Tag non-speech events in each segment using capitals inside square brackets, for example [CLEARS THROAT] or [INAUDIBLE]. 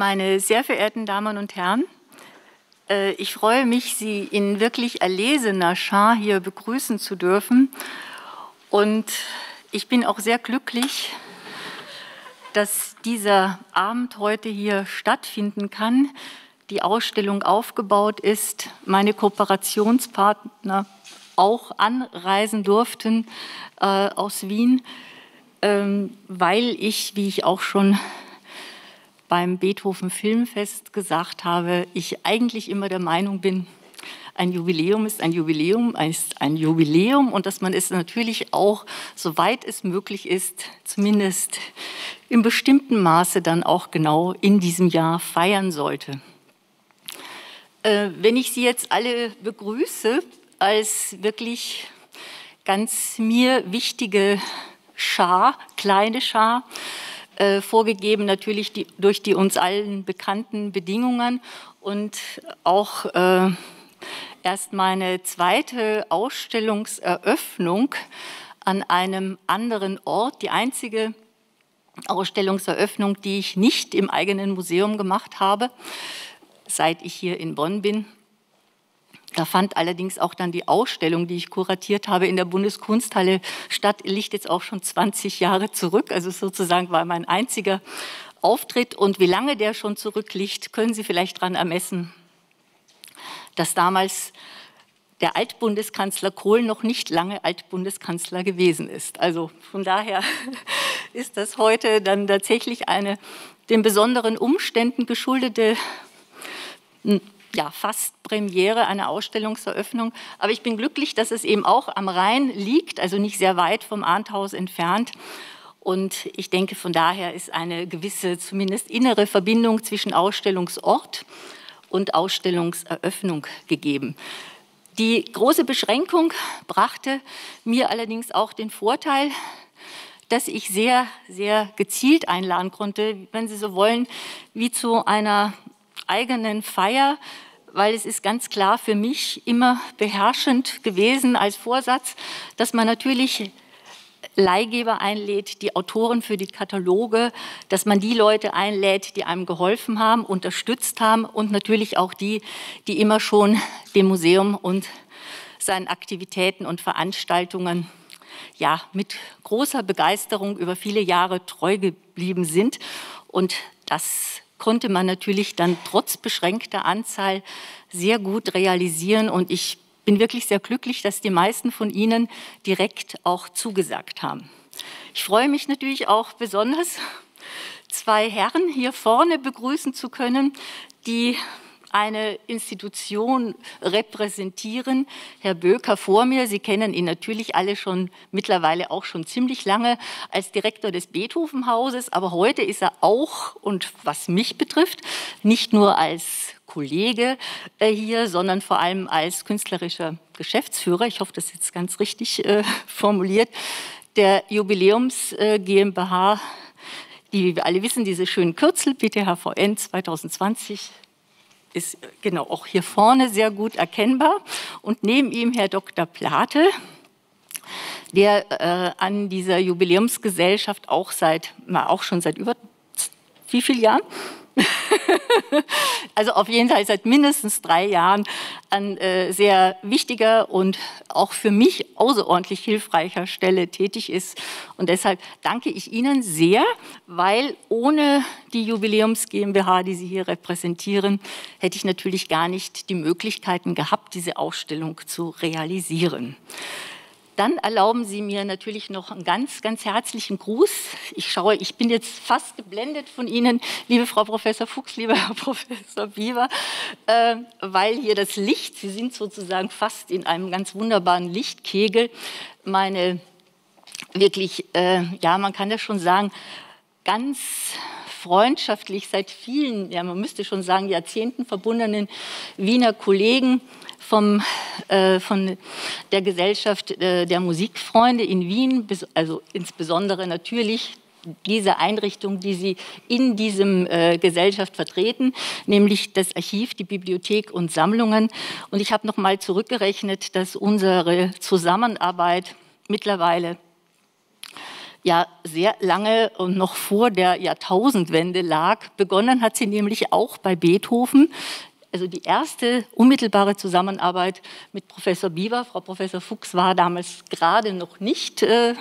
Meine sehr verehrten Damen und Herren, äh, ich freue mich, Sie in wirklich erlesener Schar hier begrüßen zu dürfen. Und ich bin auch sehr glücklich, dass dieser Abend heute hier stattfinden kann. Die Ausstellung aufgebaut ist, meine Kooperationspartner auch anreisen durften äh, aus Wien, ähm, weil ich, wie ich auch schon beim Beethoven Filmfest gesagt habe, ich eigentlich immer der Meinung bin, ein Jubiläum ist ein Jubiläum, ist ein Jubiläum und dass man es natürlich auch, soweit es möglich ist, zumindest in bestimmten Maße dann auch genau in diesem Jahr feiern sollte. Äh, wenn ich Sie jetzt alle begrüße als wirklich ganz mir wichtige Schar, kleine Schar, äh, vorgegeben natürlich die, durch die uns allen bekannten Bedingungen und auch äh, erst meine zweite Ausstellungseröffnung an einem anderen Ort, die einzige Ausstellungseröffnung, die ich nicht im eigenen Museum gemacht habe, seit ich hier in Bonn bin. Da fand allerdings auch dann die Ausstellung, die ich kuratiert habe, in der Bundeskunsthalle statt, liegt jetzt auch schon 20 Jahre zurück. Also sozusagen war mein einziger Auftritt. Und wie lange der schon zurückliegt, können Sie vielleicht daran ermessen, dass damals der Altbundeskanzler Kohl noch nicht lange Altbundeskanzler gewesen ist. Also von daher [LAUGHS] ist das heute dann tatsächlich eine den besonderen Umständen geschuldete ja, fast Premiere, eine Ausstellungseröffnung. Aber ich bin glücklich, dass es eben auch am Rhein liegt, also nicht sehr weit vom Arndthaus entfernt. Und ich denke, von daher ist eine gewisse, zumindest innere Verbindung zwischen Ausstellungsort und Ausstellungseröffnung gegeben. Die große Beschränkung brachte mir allerdings auch den Vorteil, dass ich sehr, sehr gezielt einladen konnte, wenn Sie so wollen, wie zu einer eigenen Feier, weil es ist ganz klar für mich immer beherrschend gewesen als Vorsatz, dass man natürlich Leihgeber einlädt, die Autoren für die Kataloge, dass man die Leute einlädt, die einem geholfen haben, unterstützt haben und natürlich auch die, die immer schon dem Museum und seinen Aktivitäten und Veranstaltungen ja, mit großer Begeisterung über viele Jahre treu geblieben sind. Und das konnte man natürlich dann trotz beschränkter Anzahl sehr gut realisieren. Und ich bin wirklich sehr glücklich, dass die meisten von Ihnen direkt auch zugesagt haben. Ich freue mich natürlich auch besonders, [LAUGHS] zwei Herren hier vorne begrüßen zu können, die eine Institution repräsentieren. Herr Böker vor mir, Sie kennen ihn natürlich alle schon mittlerweile auch schon ziemlich lange als Direktor des Beethovenhauses, aber heute ist er auch, und was mich betrifft, nicht nur als Kollege äh, hier, sondern vor allem als künstlerischer Geschäftsführer, ich hoffe, das ist jetzt ganz richtig äh, formuliert, der Jubiläums äh, GmbH, die, wir alle wissen, diese schönen Kürzel, BTHVN 2020 ist genau auch hier vorne sehr gut erkennbar. Und neben ihm Herr Dr. Plate, der äh, an dieser Jubiläumsgesellschaft auch seit, auch schon seit über wie vielen Jahren? [LAUGHS] also auf jeden Fall seit mindestens drei Jahren an äh, sehr wichtiger und auch für mich außerordentlich hilfreicher Stelle tätig ist. Und deshalb danke ich Ihnen sehr, weil ohne die Jubiläums GmbH, die Sie hier repräsentieren, hätte ich natürlich gar nicht die Möglichkeiten gehabt, diese Ausstellung zu realisieren. Dann erlauben Sie mir natürlich noch einen ganz, ganz herzlichen Gruß. Ich schaue, ich bin jetzt fast geblendet von Ihnen, liebe Frau Professor Fuchs, lieber [LAUGHS] Herr Professor Bieber, äh, weil hier das Licht, Sie sind sozusagen fast in einem ganz wunderbaren Lichtkegel, meine wirklich, äh, ja, man kann das schon sagen, ganz freundschaftlich seit vielen, ja, man müsste schon sagen, Jahrzehnten verbundenen Wiener Kollegen vom, äh, von der Gesellschaft äh, der Musikfreunde in Wien, also insbesondere natürlich diese Einrichtung, die Sie in diesem äh, Gesellschaft vertreten, nämlich das Archiv, die Bibliothek und Sammlungen. Und ich habe noch mal zurückgerechnet, dass unsere Zusammenarbeit mittlerweile ja sehr lange und noch vor der Jahrtausendwende lag. Begonnen hat sie nämlich auch bei Beethoven. Also die erste unmittelbare Zusammenarbeit mit Professor Bieber, Frau Professor Fuchs war damals gerade noch nicht äh,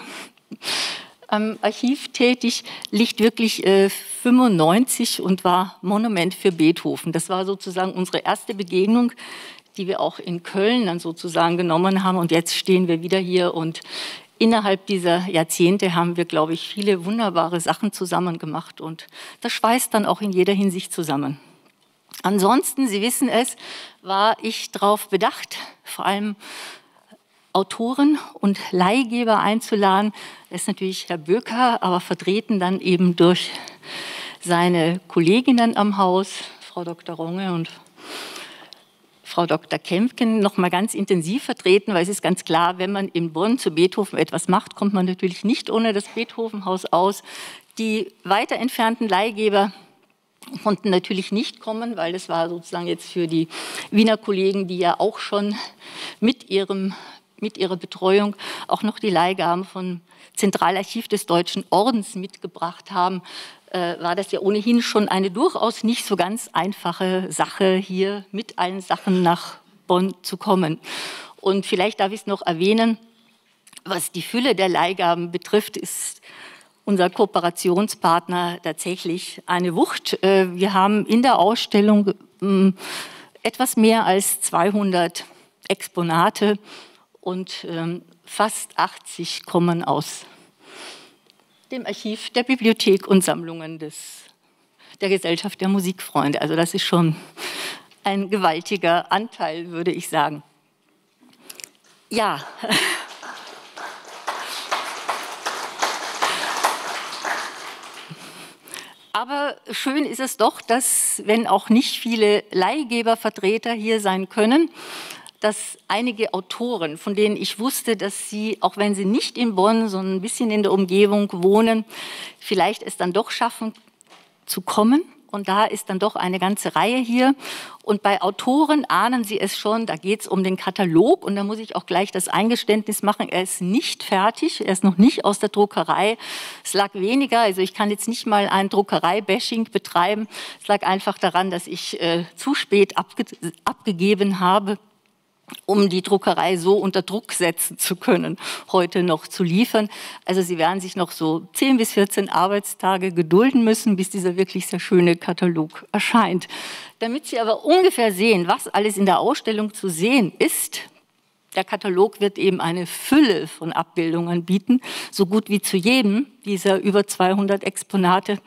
am Archiv tätig, liegt wirklich äh, 95 und war Monument für Beethoven. Das war sozusagen unsere erste Begegnung, die wir auch in Köln dann sozusagen genommen haben. Und jetzt stehen wir wieder hier und innerhalb dieser Jahrzehnte haben wir, glaube ich, viele wunderbare Sachen zusammen gemacht und das schweißt dann auch in jeder Hinsicht zusammen. Ansonsten, Sie wissen es, war ich darauf bedacht, vor allem Autoren und Leihgeber einzuladen. Das ist natürlich Herr Böker, aber vertreten dann eben durch seine Kolleginnen am Haus, Frau Dr. Runge und Frau Dr. Kempken noch mal ganz intensiv vertreten, weil es ist ganz klar, wenn man in Bonn zu Beethoven etwas macht, kommt man natürlich nicht ohne das Beethovenhaus aus. Die weiter entfernten Leihgeber konnten natürlich nicht kommen, weil das war sozusagen jetzt für die Wiener Kollegen, die ja auch schon mit ihrem mit ihrer Betreuung auch noch die Leihgaben von Zentralarchiv des Deutschen Ordens mitgebracht haben, äh, war das ja ohnehin schon eine durchaus nicht so ganz einfache Sache, hier mit allen Sachen nach Bonn zu kommen. Und vielleicht darf ich es noch erwähnen, was die Fülle der Leihgaben betrifft, ist unser Kooperationspartner tatsächlich eine Wucht. Äh, wir haben in der Ausstellung ähm, etwas mehr als 200 Exponate und ähm, fast 80 kommen aus dem Archiv der Bibliothek und Sammlungen des, der Gesellschaft der Musikfreunde. Also das ist schon ein gewaltiger Anteil, würde ich sagen. Ja. Aber schön ist es doch, dass, wenn auch nicht viele Leihgebervertreter hier sein können, dass einige Autoren, von denen ich wusste, dass sie, auch wenn sie nicht in Bonn, sondern ein bisschen in der Umgebung wohnen, vielleicht es dann doch schaffen zu kommen. Und da ist dann doch eine ganze Reihe hier. Und bei Autoren ahnen Sie es schon, da geht es um den Katalog. Und da muss ich auch gleich das Eingeständnis machen, er ist nicht fertig, er ist noch nicht aus der Druckerei. Es lag weniger, also ich kann jetzt nicht mal ein Druckerei-Bashing betreiben. Es lag einfach daran, dass ich äh, zu spät abge abgegeben habe um die Druckerei so unter Druck setzen zu können, heute noch zu liefern. Also Sie werden sich noch so 10 bis 14 Arbeitstage gedulden müssen, bis dieser wirklich sehr schöne Katalog erscheint. Damit Sie aber ungefähr sehen, was alles in der Ausstellung zu sehen ist, der Katalog wird eben eine Fülle von Abbildungen bieten, so gut wie zu jedem dieser über 200 Exponate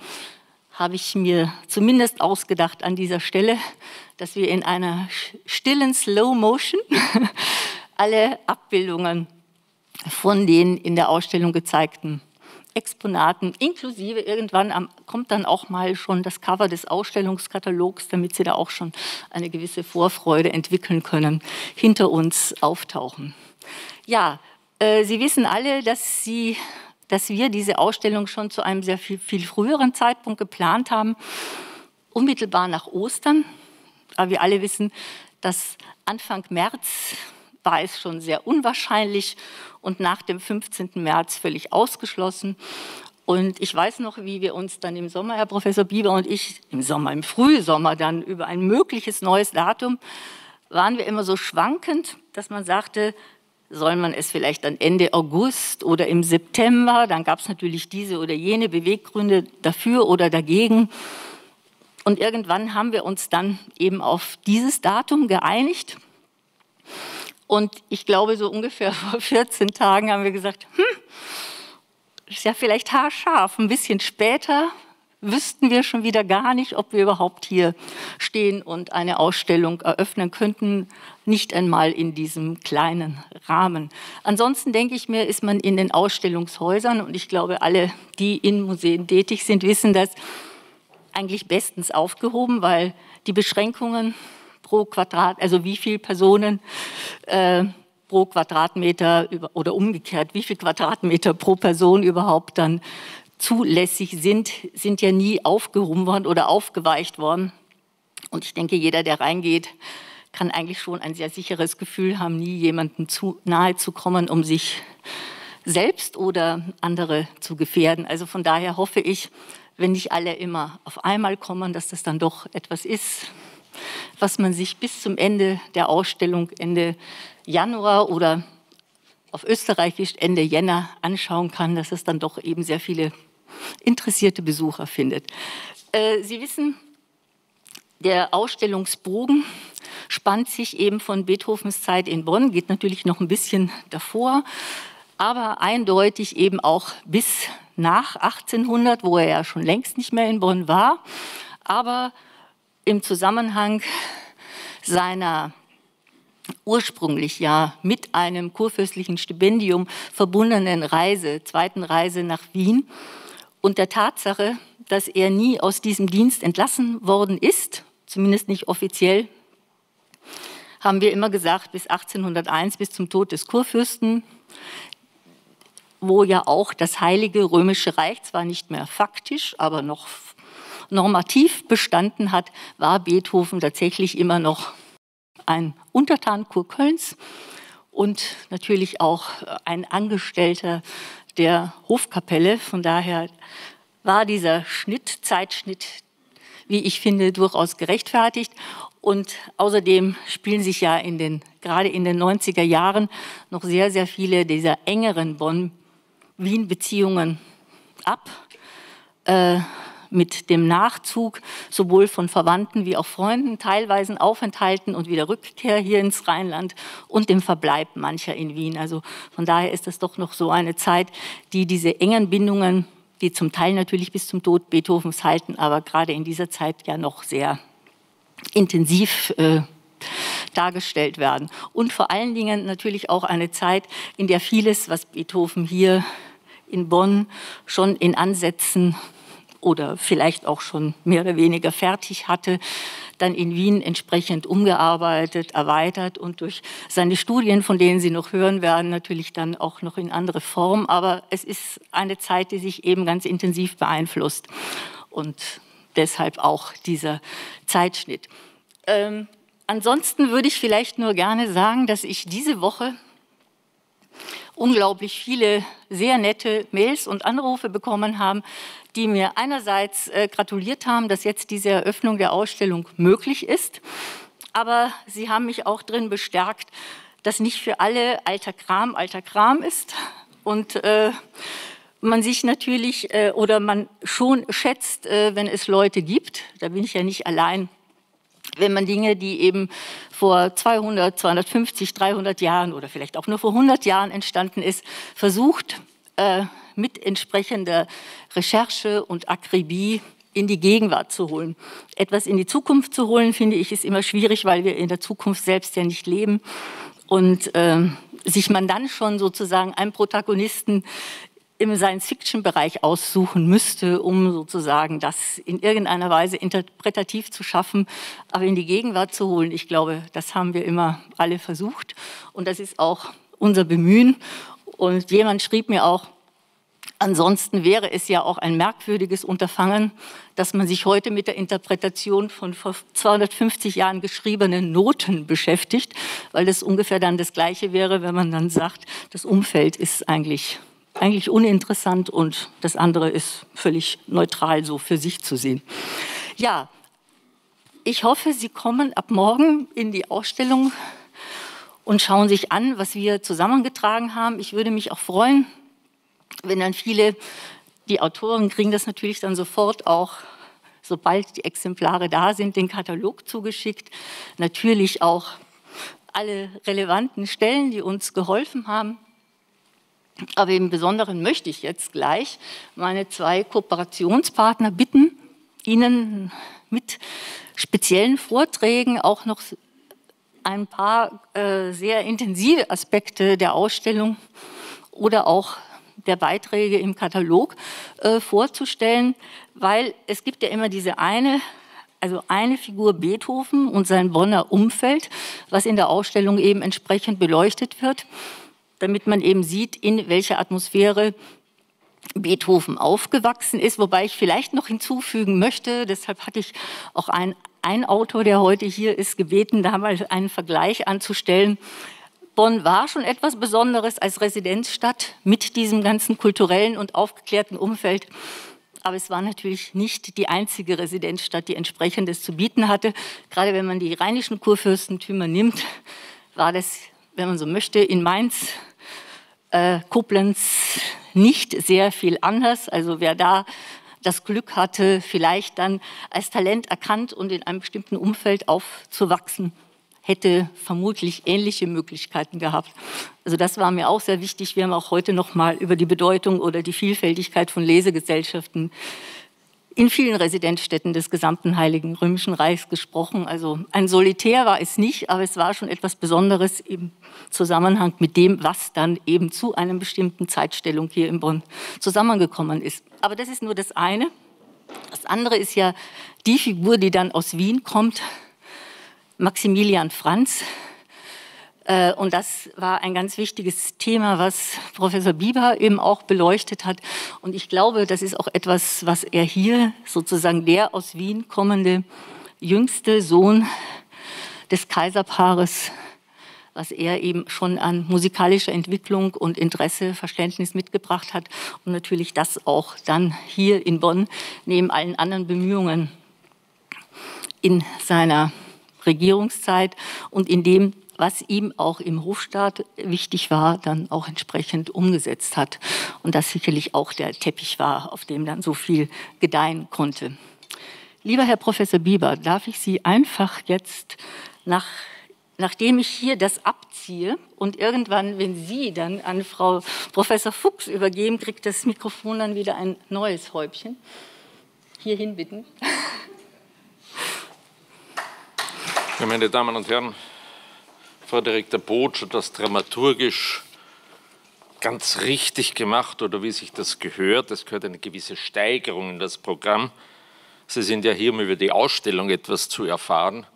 habe ich mir zumindest ausgedacht an dieser Stelle, dass wir in einer stillen Slow Motion [LAUGHS] alle Abbildungen von den in der Ausstellung gezeigten Exponaten, inklusive irgendwann am, kommt dann auch mal schon das Cover des Ausstellungskatalogs, damit Sie da auch schon eine gewisse Vorfreude entwickeln können, hinter uns auftauchen. Ja, äh, Sie wissen alle, dass Sie dass wir diese Ausstellung schon zu einem sehr viel, viel früheren Zeitpunkt geplant haben, unmittelbar nach Ostern. Aber wir alle wissen, dass Anfang März war es schon sehr unwahrscheinlich und nach dem 15. März völlig ausgeschlossen. Und ich weiß noch, wie wir uns dann im Sommer, Herr Professor Bieber und ich, im Sommer, im Frühsommer dann über ein mögliches neues Datum, waren wir immer so schwankend, dass man sagte, soll man es vielleicht dann Ende August oder im September, dann gab es natürlich diese oder jene Beweggründe dafür oder dagegen. Und irgendwann haben wir uns dann eben auf dieses Datum geeinigt. Und ich glaube, so ungefähr [LAUGHS] vor 14 Tagen haben wir gesagt, hm, ist ja vielleicht haarscharf, ein bisschen später wüssten wir schon wieder gar nicht, ob wir überhaupt hier stehen und eine Ausstellung eröffnen könnten, nicht einmal in diesem kleinen Rahmen. Ansonsten denke ich mir, ist man in den Ausstellungshäusern und ich glaube, alle, die in Museen tätig sind, wissen das eigentlich bestens aufgehoben, weil die Beschränkungen pro Quadrat, also wie viele Personen äh, pro Quadratmeter oder umgekehrt, wie viel Quadratmeter pro Person überhaupt dann zulässig sind, sind ja nie aufgehoben worden oder aufgeweicht worden. Und ich denke, jeder, der reingeht, kann eigentlich schon ein sehr sicheres Gefühl haben, nie jemandem zu nahe zu kommen, um sich selbst oder andere zu gefährden. Also von daher hoffe ich, wenn nicht alle immer auf einmal kommen, dass das dann doch etwas ist, was man sich bis zum Ende der Ausstellung Ende Januar oder auf Österreichisch Ende Jänner anschauen kann, dass es dann doch eben sehr viele interessierte Besucher findet. Äh, Sie wissen, der Ausstellungsbogen spannt sich eben von Beethovens Zeit in Bonn, geht natürlich noch ein bisschen davor, aber eindeutig eben auch bis nach 1800, wo er ja schon längst nicht mehr in Bonn war, aber im Zusammenhang seiner ursprünglich ja mit einem kurfürstlichen Stipendium verbundenen Reise, zweiten Reise nach Wien und der Tatsache, dass er nie aus diesem Dienst entlassen worden ist, zumindest nicht offiziell, haben wir immer gesagt, bis 1801, bis zum Tod des Kurfürsten, wo ja auch das Heilige Römische Reich zwar nicht mehr faktisch, aber noch normativ bestanden hat, war Beethoven tatsächlich immer noch ein Untertan Kurkölns und natürlich auch ein Angestellter der Hofkapelle. Von daher war dieser Schnitt, Zeitschnitt, wie ich finde, durchaus gerechtfertigt. Und außerdem spielen sich ja in den, gerade in den 90er Jahren noch sehr, sehr viele dieser engeren Bonn-Wien-Beziehungen ab. Äh, mit dem Nachzug sowohl von Verwandten wie auch Freunden, teilweise Aufenthalten und wieder Rückkehr hier ins Rheinland und dem Verbleib mancher in Wien. Also von daher ist das doch noch so eine Zeit, die diese engen Bindungen, die zum Teil natürlich bis zum Tod Beethovens halten, aber gerade in dieser Zeit ja noch sehr intensiv äh, dargestellt werden. Und vor allen Dingen natürlich auch eine Zeit, in der vieles, was Beethoven hier in Bonn schon in Ansätzen oder vielleicht auch schon mehr oder weniger fertig hatte, dann in Wien entsprechend umgearbeitet, erweitert und durch seine Studien, von denen Sie noch hören werden, natürlich dann auch noch in andere Form. Aber es ist eine Zeit, die sich eben ganz intensiv beeinflusst und deshalb auch dieser Zeitschnitt. Ähm, ansonsten würde ich vielleicht nur gerne sagen, dass ich diese Woche unglaublich viele sehr nette Mails und Anrufe bekommen haben, die mir einerseits äh, gratuliert haben, dass jetzt diese Eröffnung der Ausstellung möglich ist, aber sie haben mich auch darin bestärkt, dass nicht für alle alter Kram alter Kram ist. Und äh, man sich natürlich äh, oder man schon schätzt, äh, wenn es Leute gibt, da bin ich ja nicht allein, wenn man Dinge, die eben vor 200, 250, 300 Jahren oder vielleicht auch nur vor 100 Jahren entstanden ist, versucht, äh, mit entsprechender Recherche und Akribie in die Gegenwart zu holen. Etwas in die Zukunft zu holen, finde ich, ist immer schwierig, weil wir in der Zukunft selbst ja nicht leben. Und äh, sich man dann schon sozusagen einen Protagonisten im Science-Fiction-Bereich aussuchen müsste, um sozusagen das in irgendeiner Weise interpretativ zu schaffen, aber in die Gegenwart zu holen. Ich glaube, das haben wir immer alle versucht und das ist auch unser Bemühen. Und jemand schrieb mir auch, Ansonsten wäre es ja auch ein merkwürdiges Unterfangen, dass man sich heute mit der Interpretation von vor 250 Jahren geschriebenen Noten beschäftigt, weil das ungefähr dann das Gleiche wäre, wenn man dann sagt, das Umfeld ist eigentlich eigentlich uninteressant und das andere ist völlig neutral so für sich zu sehen. Ja, ich hoffe, Sie kommen ab morgen in die Ausstellung und schauen sich an, was wir zusammengetragen haben. Ich würde mich auch freuen, wenn dann viele, die Autoren kriegen das natürlich dann sofort auch, sobald die Exemplare da sind, den Katalog zugeschickt. Natürlich auch alle relevanten Stellen, die uns geholfen haben. Aber im Besonderen möchte ich jetzt gleich meine zwei Kooperationspartner bitten, Ihnen mit speziellen Vorträgen auch noch ein paar äh, sehr intensive Aspekte der Ausstellung oder auch der Beiträge im Katalog äh, vorzustellen, weil es gibt ja immer diese eine, also eine Figur Beethoven und sein Bonner Umfeld, was in der Ausstellung eben entsprechend beleuchtet wird damit man eben sieht, in welcher Atmosphäre Beethoven aufgewachsen ist. Wobei ich vielleicht noch hinzufügen möchte, deshalb hatte ich auch einen, einen Autor, der heute hier ist, gebeten, da mal einen Vergleich anzustellen. Bonn war schon etwas Besonderes als Residenzstadt mit diesem ganzen kulturellen und aufgeklärten Umfeld. Aber es war natürlich nicht die einzige Residenzstadt, die entsprechendes zu bieten hatte. Gerade wenn man die rheinischen Kurfürstentümer nimmt, war das, wenn man so möchte, in Mainz, äh, Koblenz nicht sehr viel anders. Also wer da das Glück hatte, vielleicht dann als Talent erkannt und in einem bestimmten Umfeld aufzuwachsen, hätte vermutlich ähnliche Möglichkeiten gehabt. Also das war mir auch sehr wichtig. Wir haben auch heute noch mal über die Bedeutung oder die Vielfältigkeit von Lesegesellschaften in vielen Residenzstädten des gesamten Heiligen Römischen Reichs gesprochen. Also ein Solitär war es nicht, aber es war schon etwas Besonderes im Zusammenhang mit dem, was dann eben zu einer bestimmten Zeitstellung hier in Bonn zusammengekommen ist. Aber das ist nur das eine. Das andere ist ja die Figur, die dann aus Wien kommt, Maximilian Franz. Äh, und das war ein ganz wichtiges Thema, was Professor Bieber eben auch beleuchtet hat. Und ich glaube, das ist auch etwas, was er hier sozusagen der aus Wien kommende jüngste Sohn des Kaiserpaares, was er eben schon an musikalischer Entwicklung und Interesse, Verständnis mitgebracht hat. Und natürlich das auch dann hier in Bonn neben allen anderen Bemühungen in seiner Regierungszeit und in dem, was ihm auch im Hofstaat wichtig war, dann auch entsprechend umgesetzt hat. Und das sicherlich auch der Teppich war, auf dem dann so viel gedeihen konnte. Lieber Herr Professor Bieber, darf ich Sie einfach jetzt nach nachdem ich hier das abziehe und irgendwann, wenn Sie dann an Frau Professor Fuchs übergeben, kriegt das Mikrofon dann wieder ein neues Häubchen. Hierhin bitten. Ja, meine Damen und Herren, Frederik der Botsch hat das dramaturgisch ganz richtig gemacht oder wie sich das gehört. Es gehört eine gewisse Steigerung in das Programm. Sie sind ja hier, um über die Ausstellung etwas zu erfahren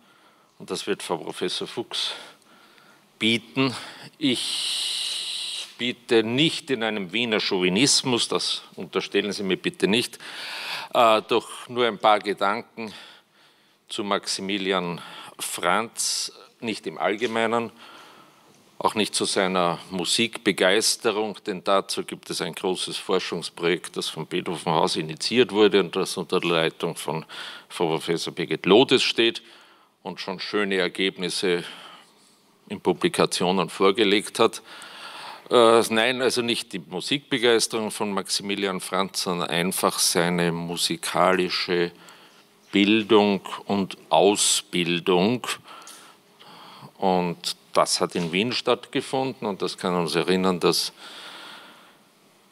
und das wird Frau Professor Fuchs bieten. Ich biete nicht in einem Wiener Chauvinismus, das unterstellen Sie mir bitte nicht, äh, doch nur ein paar Gedanken zu Maximilian Franz nicht im Allgemeinen, auch nicht zu seiner Musikbegeisterung, denn dazu gibt es ein großes Forschungsprojekt, das vom Beethoven Haus initiiert wurde und das unter der Leitung von Frau Professor Birgit Lodes steht und schon schöne Ergebnisse in Publikationen vorgelegt hat. Äh, nein, also nicht die Musikbegeisterung von Maximilian Franz, sondern einfach seine musikalische Bildung und Ausbildung. Und das hat in Wien stattgefunden und das kann uns erinnern, dass,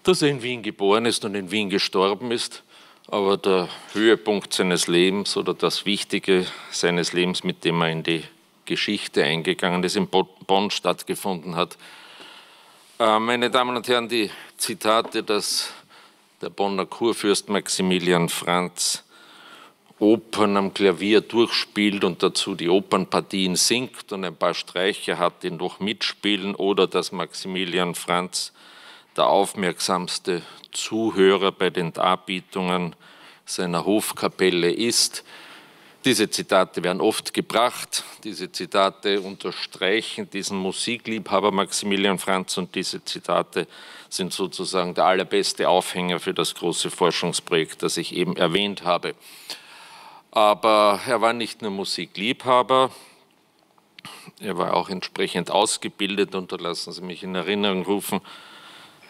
dass er in Wien geboren ist und in Wien gestorben ist. Aber der Höhepunkt seines Lebens oder das Wichtige seines Lebens, mit dem er in die Geschichte eingegangen ist, in Bonn stattgefunden hat. Äh, meine Damen und Herren, die Zitate, dass der Bonner Kurfürst Maximilian Franz Opern am Klavier durchspielt und dazu die Opernpartien singt und ein paar Streicher hat, die noch mitspielen, oder dass Maximilian Franz der aufmerksamste Zuhörer bei den Darbietungen seiner Hofkapelle ist. Diese Zitate werden oft gebracht. Diese Zitate unterstreichen diesen Musikliebhaber Maximilian Franz und diese Zitate sind sozusagen der allerbeste Aufhänger für das große Forschungsprojekt, das ich eben erwähnt habe. Aber er war nicht nur Musikliebhaber, er war auch entsprechend ausgebildet und da lassen Sie mich in Erinnerung rufen,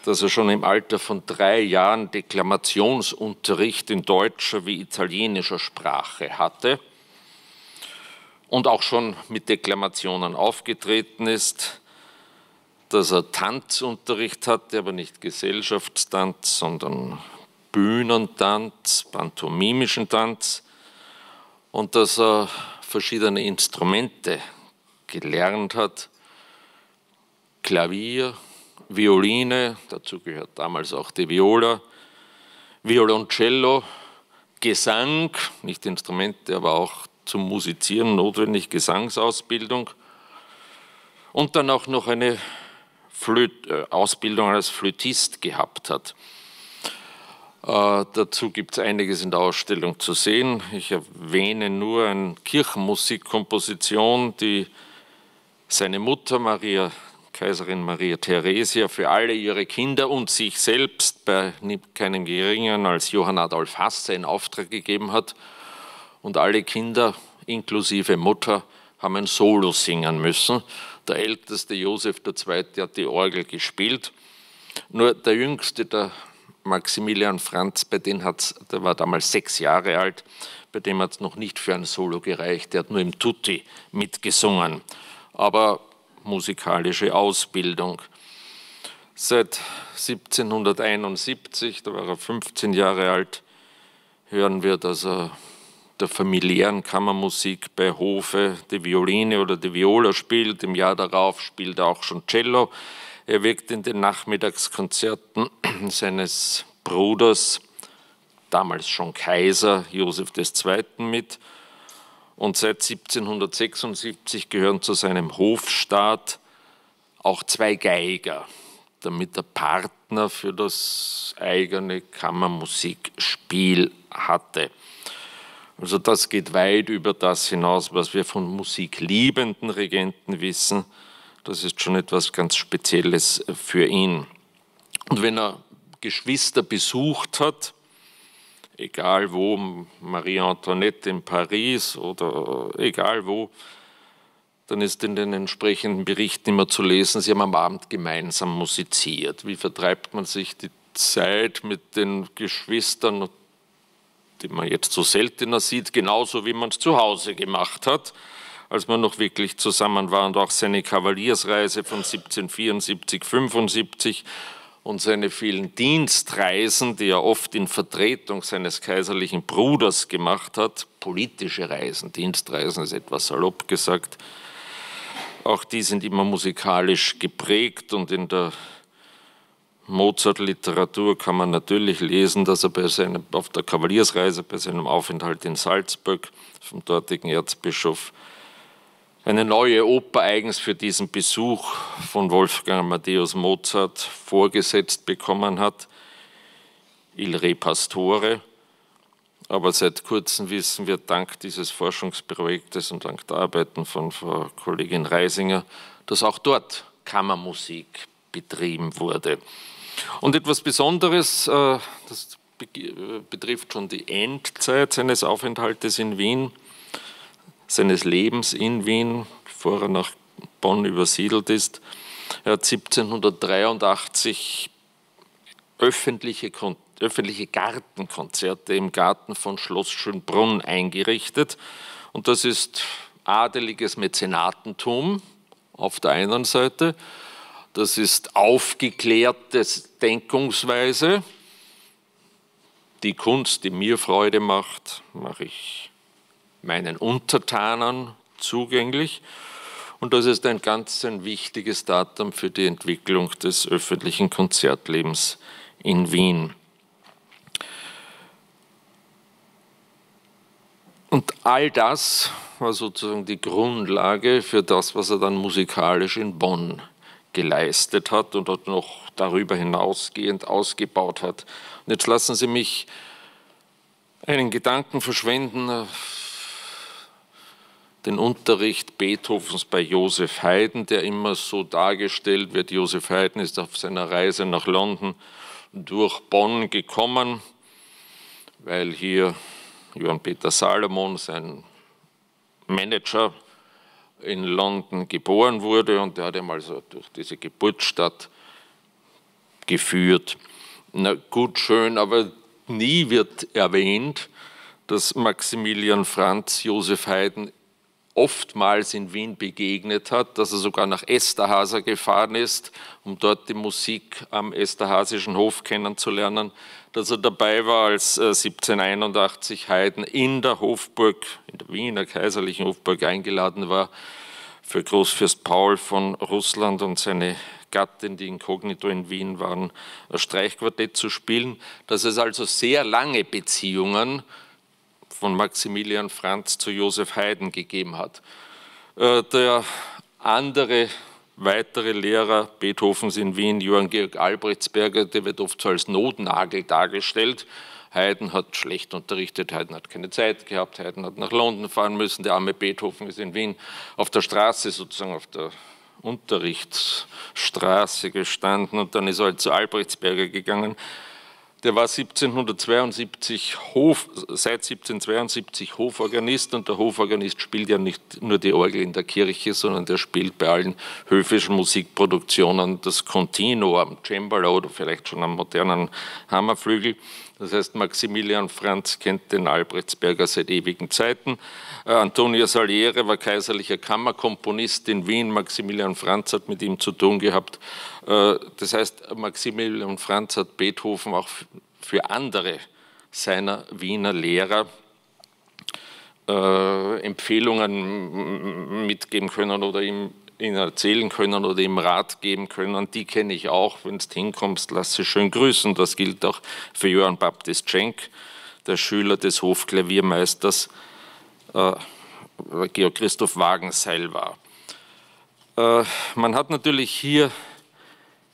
dass er schon im Alter von drei Jahren Deklamationsunterricht in deutscher wie italienischer Sprache hatte und auch schon mit Deklamationen aufgetreten ist, dass er Tanzunterricht hatte, aber nicht Gesellschaftstanz, sondern Bühnentanz, pantomimischen Tanz und dass er verschiedene Instrumente gelernt hat. Klavier, Violine, dazu gehört damals auch die Viola, Violoncello, Gesang, nicht Instrumente, aber auch zum Musizieren notwendig Gesangsausbildung und dann auch noch eine Flöt äh, Ausbildung als Flötist gehabt hat. Äh, dazu gibt es einiges in der Ausstellung zu sehen. Ich erwähne nur eine Kirchenmusikkomposition, die seine Mutter Maria Kaiserin Maria Theresia für alle ihre Kinder und sich selbst bei keinem geringeren als Johann Adolf Hasse in Auftrag gegeben hat. Und alle Kinder, inklusive Mutter, haben ein Solo singen müssen. Der älteste Josef II. hat die Orgel gespielt. Nur der jüngste, der Maximilian Franz, bei dem hat's, der war damals sechs Jahre alt, bei dem hat es noch nicht für ein Solo gereicht. Der hat nur im Tutti mitgesungen. Aber musikalische Ausbildung. Seit 1771, da war er 15 Jahre alt, hören wir, dass er der familiären Kammermusik bei Hofe die Violine oder die Viola spielt. Im Jahr darauf spielt er auch schon Cello. Er wirkt in den Nachmittagskonzerten [CLEARS THROAT] seines Bruders, damals schon Kaiser Josef II. mit und seit 1776 gehören zu seinem Hofstaat auch zwei Geiger, damit er Partner für das eigene Kammermusikspiel hatte. Also das geht weit über das hinaus, was wir von musikliebenden Regenten wissen. Das ist schon etwas ganz Spezielles für ihn. Und wenn er Geschwister besucht hat, egal wo, Marie Antoinette in Paris oder egal wo, dann ist in den entsprechenden Berichten immer zu lesen, sie haben am Abend gemeinsam musiziert. Wie vertreibt man sich die Zeit mit den Geschwistern, die man jetzt so seltener sieht, genauso wie man es zu Hause gemacht hat, als man noch wirklich zusammen war und auch seine Kavaliersreise von 1774, 75 und seine vielen Dienstreisen, die er oft in Vertretung seines kaiserlichen Bruders gemacht hat, politische Reisen, Dienstreisen ist etwas salopp gesagt, auch die sind immer musikalisch geprägt und in der Mozart-Literatur kann man natürlich lesen, dass er bei seinem, auf der Kavaliersreise, bei seinem Aufenthalt in Salzburg vom dortigen Erzbischof eine neue Oper eigens für diesen Besuch von Wolfgang Amadeus Mozart vorgesetzt bekommen hat, Il Re Pastore. Aber seit kurzem wissen wir dank dieses Forschungsprojektes und dank der Arbeiten von Frau Kollegin Reisinger, dass auch dort Kammermusik betrieben wurde. Und etwas Besonderes, äh, das betrifft schon die Endzeit seines Aufenthaltes in Wien, seines Lebens in Wien, bevor er nach Bonn übersiedelt ist. Er hat 1783 öffentliche, öffentliche Gartenkonzerte im Garten von Schloss Schönbrunn eingerichtet. Und das ist adeliges Mäzenatentum auf der einen Seite. Das ist aufgeklärte Denkungsweise. Die Kunst, die mir Freude macht, mache ich meinen Untertanen zugänglich. Und das ist ein ganz ein wichtiges Datum für die Entwicklung des öffentlichen Konzertlebens in Wien. Und all das war sozusagen die Grundlage für das, was er dann musikalisch in Bonn geleistet hat und noch darüber hinausgehend ausgebaut hat. Und jetzt lassen Sie mich einen Gedanken verschwenden den Unterricht Beethovens bei Josef Haydn, der immer so dargestellt wird. Josef Haydn ist auf seiner Reise nach London durch Bonn gekommen, weil hier Johann Peter Salomon, sein Manager, in London geboren wurde und er hat ihm also durch diese Geburtsstadt geführt. Na gut, schön, aber nie wird erwähnt, dass Maximilian Franz Josef Haydn oftmals in Wien begegnet hat, dass er sogar nach Esterhaser gefahren ist, um dort die Musik am Esterhasischen Hof kennenzulernen, dass er dabei war, als 1781 äh, Haydn in der Hofburg, in der Wiener kaiserlichen Hofburg eingeladen war, für Großfürst Paul von Russland und seine Gattin, die inkognito in Wien waren, ein Streichquartett zu spielen, dass es also sehr lange Beziehungen von Maximilian Franz zu Josef Haydn gegeben hat. Äh, der andere weitere Lehrer Beethovens in Wien, Johann Georg Albrechtsberger, der wird oft so als Notnagel dargestellt. Haydn hat schlecht unterrichtet, Haydn hat keine Zeit gehabt, Haydn hat nach London fahren müssen, der arme Beethoven ist in Wien auf der Straße sozusagen auf der Unterrichtsstraße gestanden und dann ist er halt zu Albrechtsberger gegangen. Der war 1772 Hof, seit 1772 Hoforganist und der Hoforganist spielt ja nicht nur die Orgel in der Kirche, sondern der spielt bei allen höfischen Musikproduktionen das Continuo am Cembalo oder vielleicht schon am modernen Hammerflügel. Das heißt, Maximilian Franz kennt den Albrechtsberger seit ewigen Zeiten. Äh, Antonio Saliere war kaiserlicher Kammerkomponist in Wien. Maximilian Franz hat mit ihm zu tun gehabt. Äh, das heißt, Maximilian Franz hat Beethoven auch für andere seiner Wiener Lehrer äh, Empfehlungen mitgeben können oder ihm ihnen erzählen können oder ihm Rat geben können. Die kenne ich auch. Wenn du hinkommst, lass sie schön grüßen. Das gilt auch für Johann Baptist Schenk, der Schüler des Hofklaviermeisters äh, Georg Christoph Wagenseil war. Äh, man hat natürlich hier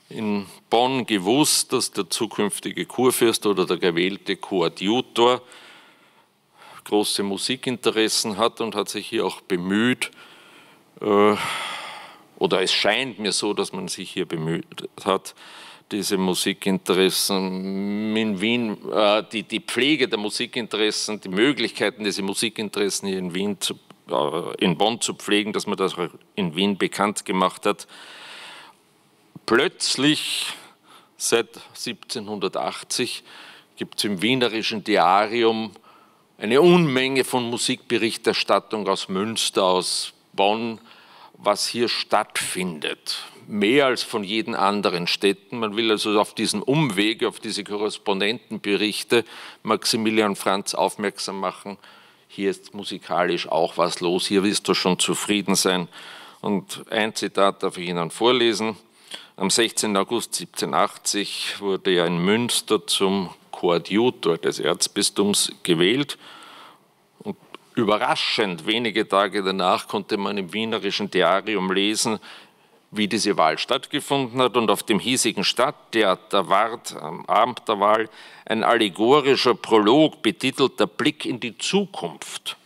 in Bonn gewusst, dass der zukünftige Kurfürst oder der gewählte Koadjutor große Musikinteressen hat und hat sich hier auch bemüht, äh, oder es scheint mir so, dass man sich hier bemüht hat, diese Musikinteressen in Wien, äh, die, die Pflege der Musikinteressen, die Möglichkeiten, diese Musikinteressen hier in Wien zu, äh, in Bonn zu pflegen, dass man das in Wien bekannt gemacht hat. Plötzlich, seit 1780, gibt es im Wienerischen Diarium eine Unmenge von Musikberichterstattung aus Münster, aus Bonn, was hier stattfindet, mehr als von jeden anderen Städten. Man will also auf diesen Umweg, auf diese Korrespondentenberichte Maximilian Franz aufmerksam machen. Hier ist musikalisch auch was los, hier wirst du schon zufrieden sein. Und ein Zitat darf ich Ihnen vorlesen. Am 16. August 1780 wurde er in Münster zum Koadjutor des Erzbistums gewählt Überraschend, wenige Tage danach konnte man im Wienerischen Diarium lesen, wie diese Wahl stattgefunden hat und auf dem hiesigen Stadttheater ward am Abend der Wahl ein allegorischer Prolog betitelter Blick in die Zukunft,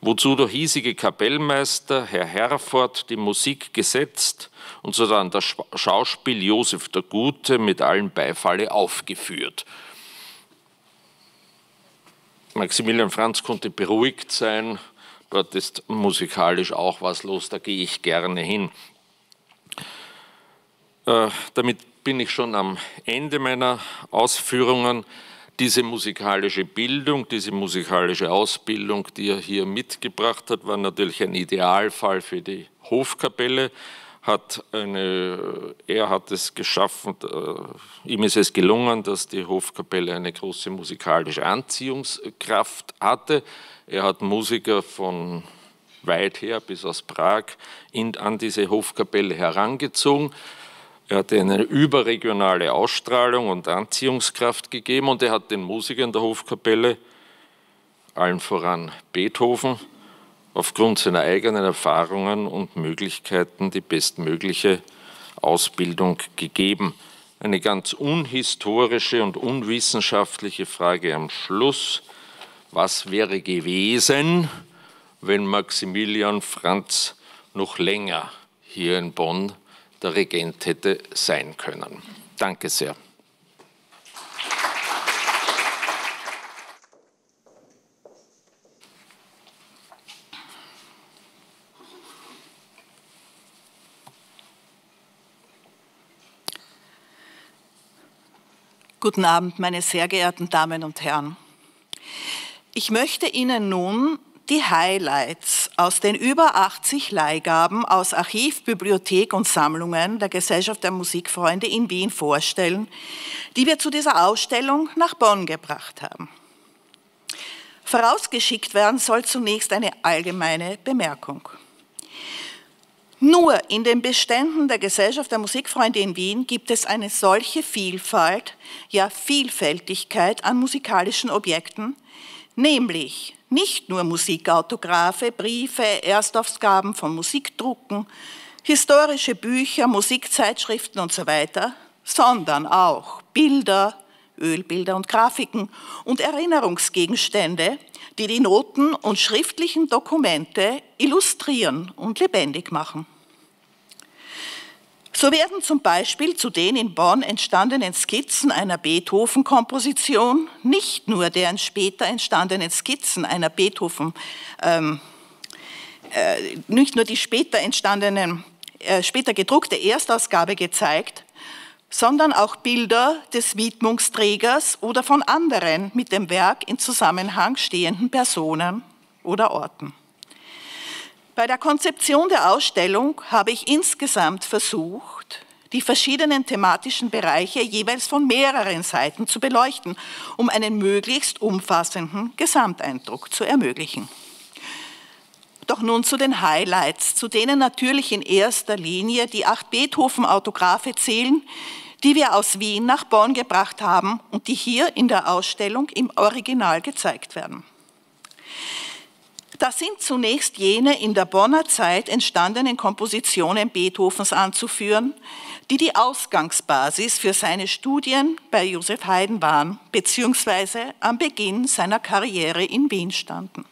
wozu der hiesige Kapellmeister Herr Herford die Musik gesetzt und sodann das Schauspiel Josef der Gute mit allem Beifalle aufgeführt. Maximilian Franz konnte beruhigt sein. Dort ist musikalisch auch was los, da gehe ich gerne hin. Äh, damit bin ich schon am Ende meiner Ausführungen. Diese musikalische Bildung, diese musikalische Ausbildung, die er hier mitgebracht hat, war natürlich ein Idealfall für die Hofkapelle hat eine, er hat es geschaffen, äh, ihm ist es gelungen, dass die Hofkapelle eine große musikalische Anziehungskraft hatte. Er hat Musiker von weit her bis aus Prag in, an diese Hofkapelle herangezogen. Er hat eine überregionale Ausstrahlung und Anziehungskraft gegeben und er hat den Musikern der Hofkapelle, allen voran Beethoven, aufgrund seiner eigenen Erfahrungen und Möglichkeiten die bestmögliche Ausbildung gegeben. Eine ganz unhistorische und unwissenschaftliche Frage am Schluss. Was wäre gewesen, wenn Maximilian Franz noch länger hier in Bonn der Regent hätte sein können? Danke sehr. Guten Abend, meine sehr geehrten Damen und Herren. Ich möchte Ihnen nun die Highlights aus den über 80 Leihgaben aus Archiv, Bibliothek und Sammlungen der Gesellschaft der Musikfreunde in Wien vorstellen, die wir zu dieser Ausstellung nach Bonn gebracht haben. Vorausgeschickt werden soll zunächst eine allgemeine Bemerkung. Nur in den Beständen der Gesellschaft der Musikfreunde in Wien gibt es eine solche Vielfalt, ja Vielfältigkeit an musikalischen Objekten, nämlich nicht nur Musikautographe, Briefe, Erstausgaben von Musikdrucken, historische Bücher, Musikzeitschriften und so weiter, sondern auch Bilder, Ölbilder und Grafiken und Erinnerungsgegenstände, die die Noten und schriftlichen Dokumente illustrieren und lebendig machen. So werden zum Beispiel zu den in Bonn entstandenen Skizzen einer Beethoven-Komposition nicht nur deren später entstandenen Skizzen einer Beethoven, ähm, äh, nicht nur die später entstandenen, äh, später gedruckte Erstausgabe gezeigt, sondern auch Bilder des Widmungsträgers oder von anderen mit dem Werk in Zusammenhang stehenden Personen oder Orten. Bei der Konzeption der Ausstellung habe ich insgesamt versucht, die verschiedenen thematischen Bereiche jeweils von mehreren Seiten zu beleuchten, um einen möglichst umfassenden Gesamteindruck zu ermöglichen. Doch nun zu den Highlights, zu denen natürlich in erster Linie die acht Beethoven-Autographe zählen, die wir aus Wien nach Bonn gebracht haben und die hier in der Ausstellung im Original gezeigt werden. Das sind zunächst jene in der Bonner Zeit entstandenen Kompositionen Beethovens anzuführen, die die Ausgangsbasis für seine Studien bei Joseph Haydn waren, beziehungsweise am Beginn seiner Karriere in Wien standen.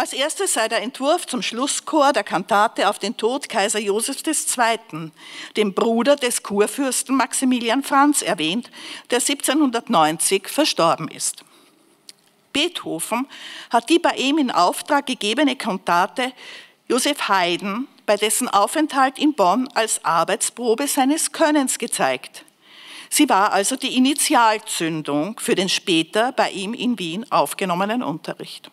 Als erstes sei der Entwurf zum Schlusschor der Kantate auf den Tod Kaiser Josefs II., dem Bruder des Kurfürsten Maximilian Franz, erwähnt, der 1790 verstorben ist. Beethoven hat die bei ihm in Auftrag gegebene Kantate Joseph Haydn bei dessen Aufenthalt in Bonn als Arbeitsprobe seines Könnens gezeigt. Sie war also die Initialzündung für den später bei ihm in Wien aufgenommenen Unterricht.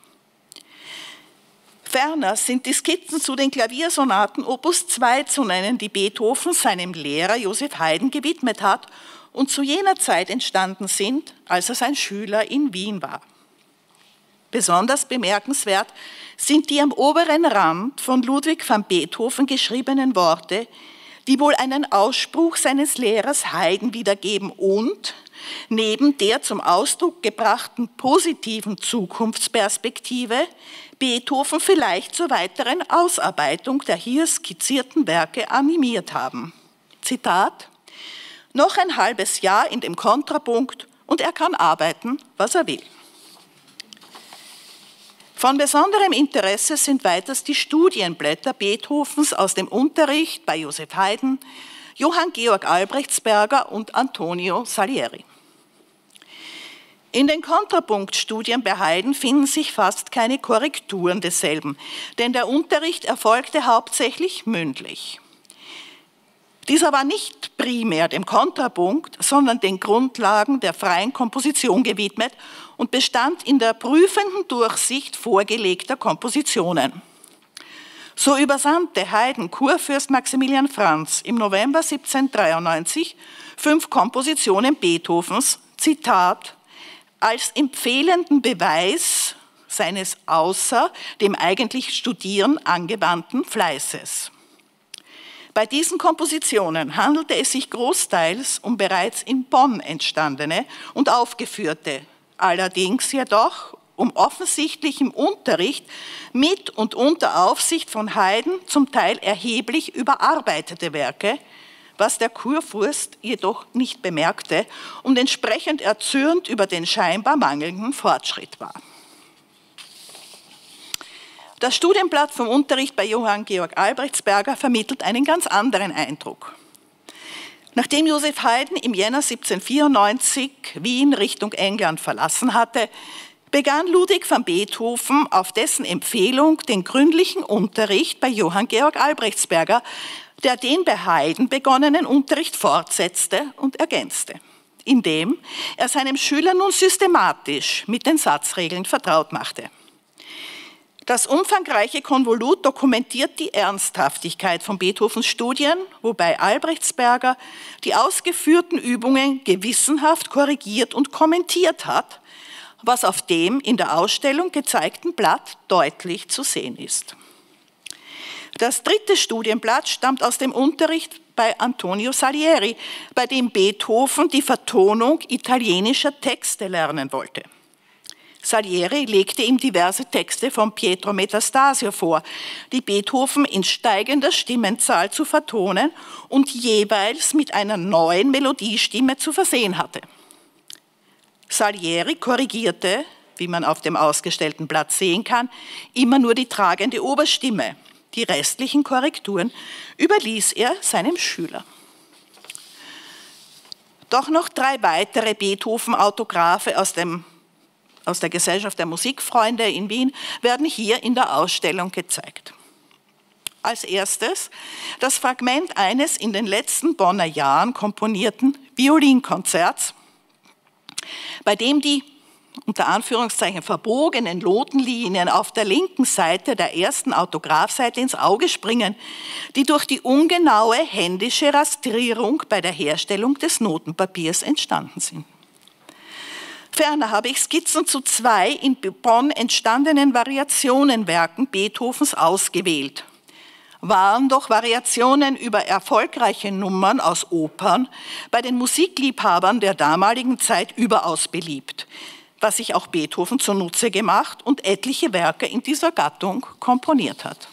Ferner sind die Skizzen zu den Klaviersonaten Opus 2 zu nennen, die Beethoven seinem Lehrer Joseph Haydn gewidmet hat und zu jener Zeit entstanden sind, als er sein Schüler in Wien war. Besonders bemerkenswert sind die am oberen Rand von Ludwig van Beethoven geschriebenen Worte, die wohl einen Ausspruch seines Lehrers Haydn wiedergeben und neben der zum Ausdruck gebrachten positiven Zukunftsperspektive Beethoven vielleicht zur weiteren Ausarbeitung der hier skizzierten Werke animiert haben. Zitat, noch ein halbes Jahr in dem Kontrapunkt und er kann arbeiten, was er will. Von besonderem Interesse sind weiters die Studienblätter Beethovens aus dem Unterricht bei Joseph Haydn, Johann Georg Albrechtsberger und Antonio Salieri. In den Kontrapunktstudien bei Haydn finden sich fast keine Korrekturen desselben, denn der Unterricht erfolgte hauptsächlich mündlich. Dieser war nicht primär dem Kontrapunkt, sondern den Grundlagen der freien Komposition gewidmet und bestand in der prüfenden Durchsicht vorgelegter Kompositionen. So übersandte Haydn Kurfürst Maximilian Franz im November 1793 fünf Kompositionen Beethovens, Zitat, als empfehlenden Beweis seines außer dem eigentlich Studieren angewandten Fleißes. Bei diesen Kompositionen handelte es sich großteils um bereits in Bonn entstandene und aufgeführte allerdings jedoch um offensichtlich im Unterricht mit und unter Aufsicht von Haydn zum Teil erheblich überarbeitete Werke, was der Kurfürst jedoch nicht bemerkte und entsprechend erzürnt über den scheinbar mangelnden Fortschritt war. Das Studienblatt vom Unterricht bei Johann Georg Albrechtsberger vermittelt einen ganz anderen Eindruck. Nachdem Josef Haydn im Jänner 1794 Wien Richtung England verlassen hatte, begann Ludwig van Beethoven auf dessen Empfehlung den gründlichen Unterricht bei Johann Georg Albrechtsberger, der den bei Haydn begonnenen Unterricht fortsetzte und ergänzte, indem er seinem Schüler nun systematisch mit den Satzregeln vertraut machte. Das umfangreiche Konvolut dokumentiert die Ernsthaftigkeit von Beethovens Studien, wobei Albrechtsberger die ausgeführten Übungen gewissenhaft korrigiert und kommentiert hat, was auf dem in der Ausstellung gezeigten Blatt deutlich zu sehen ist. Das dritte Studienblatt stammt aus dem Unterricht bei Antonio Salieri, bei dem Beethoven die Vertonung italienischer Texte lernen wollte. Salieri legte ihm diverse Texte von Pietro Metastasio vor, die Beethoven in steigender Stimmenzahl zu vertonen und jeweils mit einer neuen Melodiestimme zu versehen hatte. Salieri korrigierte, wie man auf dem ausgestellten Blatt sehen kann, immer nur die tragende Oberstimme, Die restlichen Korrekturen überließ er seinem Schüler. Doch noch drei weitere Beethoven-Autographe aus, aus der Gesellschaft der Musikfreunde in Wien werden hier in der Ausstellung gezeigt. Als erstes das Fragment eines in den letzten Bonner Jahren komponierten Violinkonzerts, bei dem die unter Anführungszeichen verbogenen Lotenlinien auf der linken Seite der ersten Autographseite ins Auge springen, die durch die ungenaue händische Rastrierung bei der Herstellung des Notenpapiers entstanden sind. Ferner habe ich Skizzen zu zwei in Bonn entstandenen Variationenwerken Beethovens ausgewählt. Waren doch Variationen über erfolgreiche Nummern aus Opern bei den Musikliebhabern der damaligen Zeit überaus beliebt was sich auch Beethoven zunutze gemacht und etliche Werke in dieser Gattung komponiert hat.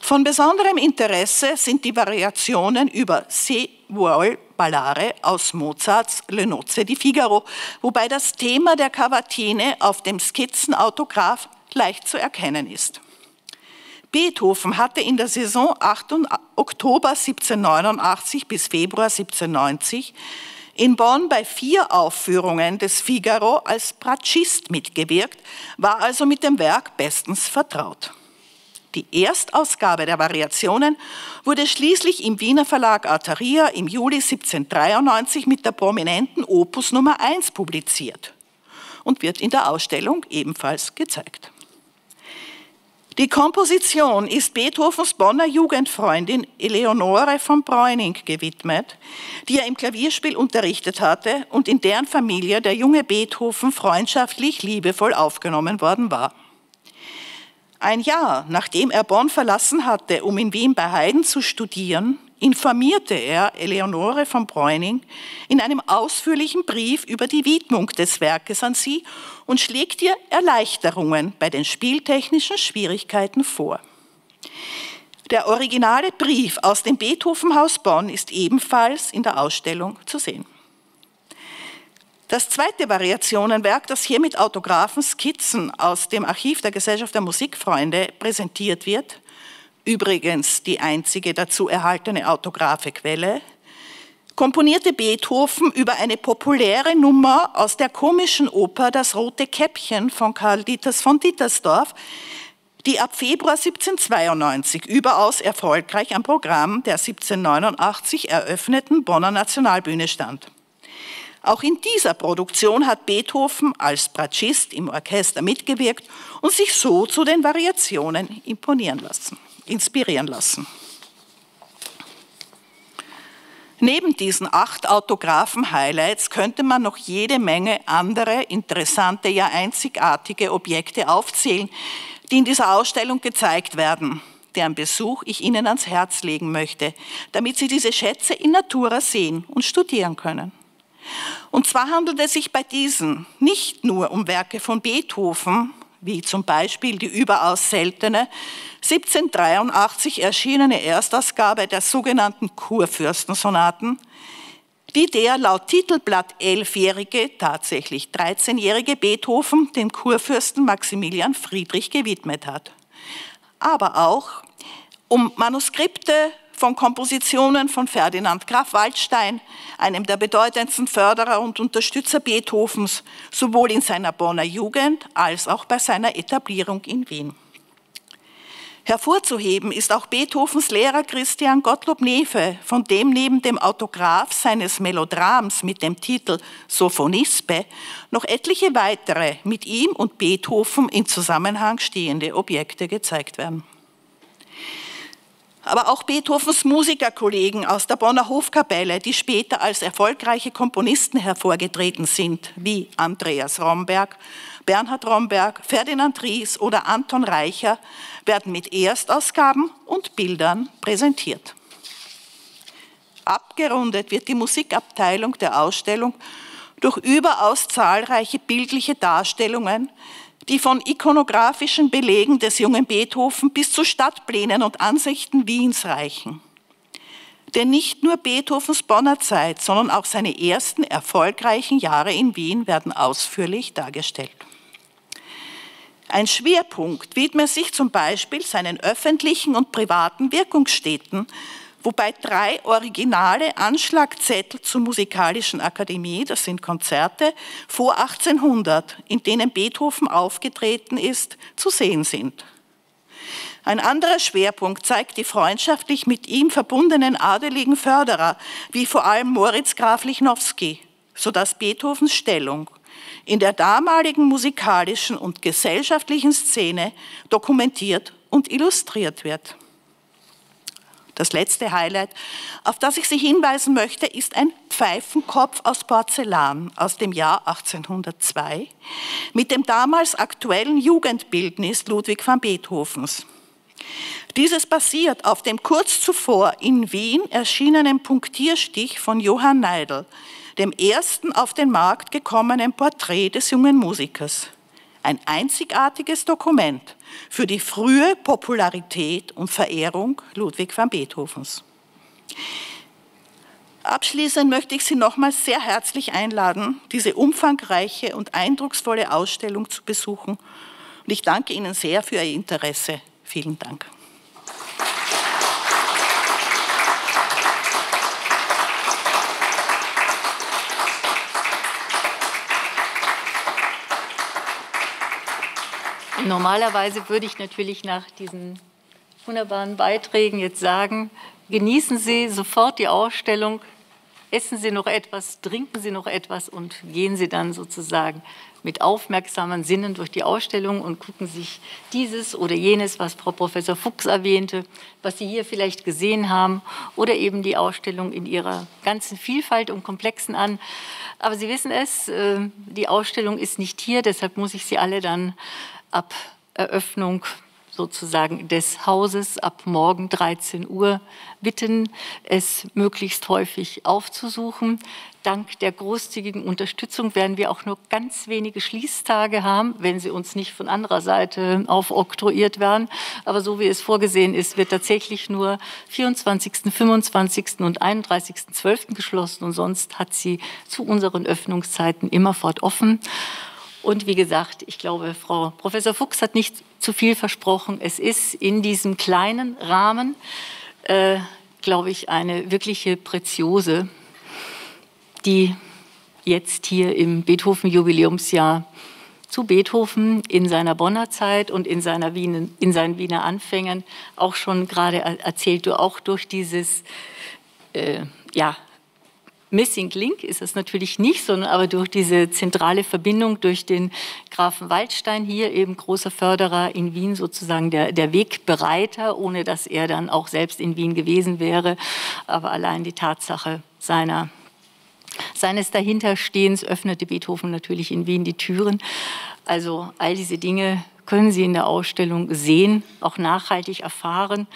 Von besonderem Interesse sind die Variationen über Se vuol ballare aus Mozarts Le Nozze di Figaro, wobei das Thema der Cavatine auf dem Skizzenautograph leicht zu erkennen ist. Beethoven hatte in der Saison 8. Oktober 1789 bis Februar 1790 in Bonn bei vier Aufführungen des Figaro als Bratschist mitgewirkt, war also mit dem Werk bestens vertraut. Die Erstausgabe der Variationen wurde schließlich im Wiener Verlag Arteria im Juli 1793 mit der prominenten Opus Nummer 1 publiziert und wird in der Ausstellung ebenfalls gezeigt. Die Komposition ist Beethovens Bonner Jugendfreundin Eleonore von Breuning gewidmet, die er im Klavierspiel unterrichtet hatte und in deren Familie der junge Beethoven freundschaftlich liebevoll aufgenommen worden war. Ein Jahr nachdem er Bonn verlassen hatte, um in Wien bei Haydn zu studieren, informierte er Eleonore von Breuning in einem ausführlichen Brief über die Widmung des Werkes an sie und schlägt ihr Erleichterungen bei den spieltechnischen Schwierigkeiten vor. Der originale Brief aus dem Beethovenhaus Bonn ist ebenfalls in der Ausstellung zu sehen. Das zweite Variationenwerk, das hier mit Autographen Skizzen aus dem Archiv der Gesellschaft der Musikfreunde präsentiert wird, übrigens die einzige dazu erhaltene autographe Quelle, komponierte Beethoven über eine populäre Nummer aus der komischen Oper Das rote Käppchen von Karl Dieters von Dietersdorf, die ab Februar 1792 überaus erfolgreich am Programm der 1789 eröffneten Bonner Nationalbühne stand. Auch in dieser Produktion hat Beethoven als Bratschist im Orchester mitgewirkt und sich so zu den Variationen imponieren lassen inspirieren lassen. Neben diesen acht Autographen-Highlights könnte man noch jede Menge andere interessante, ja einzigartige Objekte aufzählen, die in dieser Ausstellung gezeigt werden, deren Besuch ich Ihnen ans Herz legen möchte, damit Sie diese Schätze in Natura sehen und studieren können. Und zwar handelt es sich bei diesen nicht nur um Werke von Beethoven, wie zum Beispiel die überaus seltene 1783 erschienene Erstausgabe der sogenannten Kurfürstensonaten, die der laut Titelblatt elfjährige, tatsächlich 13-jährige Beethoven dem Kurfürsten Maximilian Friedrich gewidmet hat. Aber auch um Manuskripte von Kompositionen von Ferdinand Graf Waldstein, einem der bedeutendsten Förderer und Unterstützer Beethovens, sowohl in seiner Bonner Jugend als auch bei seiner Etablierung in Wien. Hervorzuheben ist auch Beethovens Lehrer Christian Gottlob Nefe, von dem neben dem Autograph seines Melodrams mit dem Titel Sophonispe noch etliche weitere mit ihm und Beethoven in Zusammenhang stehende Objekte gezeigt werden aber auch Beethovens Musikerkollegen aus der Bonner Hofkapelle, die später als erfolgreiche Komponisten hervorgetreten sind, wie Andreas Romberg, Bernhard Romberg, Ferdinand Ries oder Anton Reicher, werden mit Erstausgaben und Bildern präsentiert. Abgerundet wird die Musikabteilung der Ausstellung durch überaus zahlreiche bildliche Darstellungen die von ikonografischen Belegen des jungen Beethoven bis zu Stadtplänen und Ansichten Wiens reichen. Denn nicht nur Beethovens Bonner Zeit, sondern auch seine ersten erfolgreichen Jahre in Wien werden ausführlich dargestellt. Ein Schwerpunkt widmet sich zum Beispiel seinen öffentlichen und privaten Wirkungsstätten, wobei drei originale Anschlagzettel zur Musikalischen Akademie, das sind Konzerte, vor 1800, in denen Beethoven aufgetreten ist, zu sehen sind. Ein anderer Schwerpunkt zeigt die freundschaftlich mit ihm verbundenen adeligen Förderer, wie vor allem Moritz Graf Lichnowsky, sodass Beethovens Stellung in der damaligen musikalischen und gesellschaftlichen Szene dokumentiert und illustriert wird. Das letzte Highlight, auf das ich Sie hinweisen möchte, ist ein Pfeifenkopf aus Porzellan aus dem Jahr 1802 mit dem damals aktuellen Jugendbildnis Ludwig van Beethovens. Dieses basiert auf dem kurz zuvor in Wien erschienenen Punktierstich von Johann Neidl, dem ersten auf den Markt gekommenen Porträt des jungen Musikers. Ein einzigartiges Dokument für die frühe Popularität und Verehrung Ludwig van Beethovens. Abschließend möchte ich Sie nochmals sehr herzlich einladen, diese umfangreiche und eindrucksvolle Ausstellung zu besuchen. Und ich danke Ihnen sehr für Ihr Interesse. Vielen Dank. Normalerweise würde ich natürlich nach diesen wunderbaren Beiträgen jetzt sagen, genießen Sie sofort die Ausstellung, essen Sie noch etwas, trinken Sie noch etwas und gehen Sie dann sozusagen mit aufmerksamen Sinnen durch die Ausstellung und gucken sich dieses oder jenes, was Frau Professor Fuchs erwähnte, was Sie hier vielleicht gesehen haben, oder eben die Ausstellung in ihrer ganzen Vielfalt und Komplexen an. Aber Sie wissen es, äh, die Ausstellung ist nicht hier, deshalb muss ich Sie alle dann ab Eröffnung sozusagen des Hauses ab morgen 13 Uhr bitten, es möglichst häufig aufzusuchen. Dank der großzügigen Unterstützung werden wir auch nur ganz wenige Schließtage haben, wenn sie uns nicht von anderer Seite aufoktroyiert werden. Aber so wie es vorgesehen ist, wird tatsächlich nur 24., 25. und 31.12. geschlossen und sonst hat sie zu unseren Öffnungszeiten immerfort offen. Und wie gesagt, ich glaube, Frau Professor Fuchs hat nicht zu viel versprochen. Es ist in diesem kleinen Rahmen, äh, glaube ich, eine wirkliche Preziose, die jetzt hier im Beethoven-Jubiläumsjahr zu Beethoven in seiner Bonner Zeit und in, seiner Wien, in seinen Wiener Anfängen auch schon gerade erzählt, du auch durch dieses äh, ja, Missing Link ist es natürlich nicht, sondern aber durch diese zentrale Verbindung durch den Grafen Waldstein hier eben großer Förderer in Wien sozusagen der, der Wegbereiter, ohne dass er dann auch selbst in Wien gewesen wäre. Aber allein die Tatsache seiner seines Dahinterstehens öffnete Beethoven natürlich in Wien die Türen. Also all diese Dinge können Sie in der Ausstellung sehen, auch nachhaltig erfahren.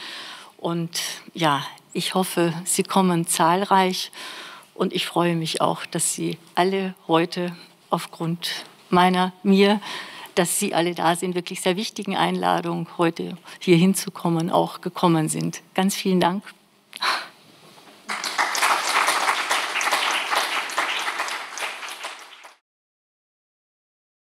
Und ja, ich hoffe, Sie kommen zahlreich. Und ich freue mich auch, dass Sie alle heute aufgrund meiner, mir, dass Sie alle da sind, wirklich sehr wichtigen Einladung, heute hier hinzukommen, auch gekommen sind. Ganz vielen Dank.